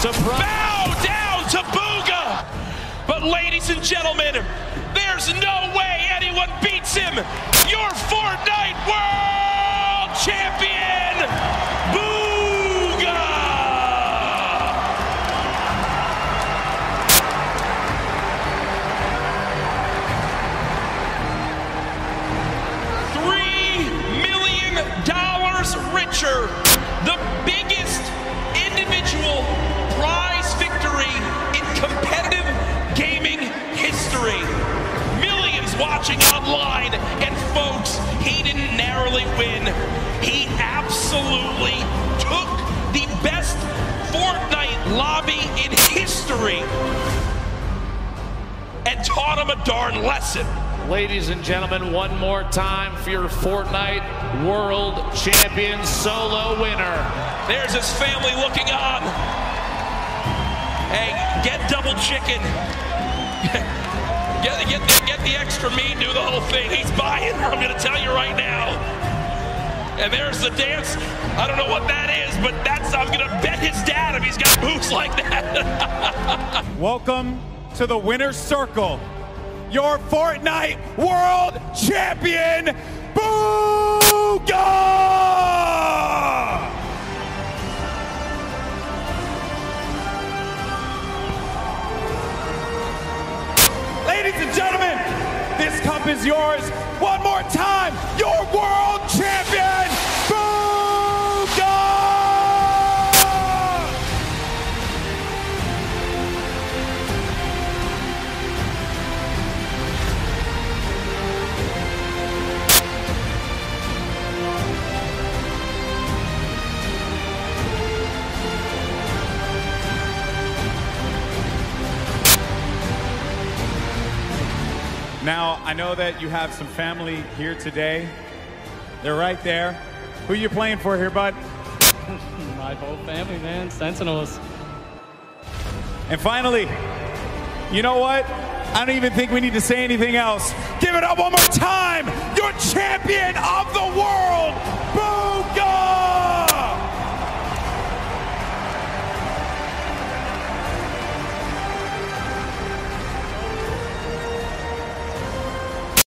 Surprise. Bow down to Bugha. But ladies and gentlemen, there's no way anyone beats him. Your Fortnite World. Watching online, and folks, he didn't narrowly win. He absolutely took the best Fortnite lobby in history and taught him a darn lesson. Ladies and gentlemen, one more time for your Fortnite World Champion solo winner. There's his family looking on. Hey, get double chicken. Get, get, the, get the extra meat, do the whole thing. He's buying, I'm going to tell you right now. And there's the dance. I don't know what that is, but that's, I'm going to bet his dad if he's got boots like that. Welcome to the winner's circle. Your Fortnite World Champion, is yours. One more time, your Now, I know that you have some family here today. They're right there. Who you playing for here, bud? My whole family, man. Sentinels. And finally, you know what? I don't even think we need to say anything else. Give it up one more time. Your champion of the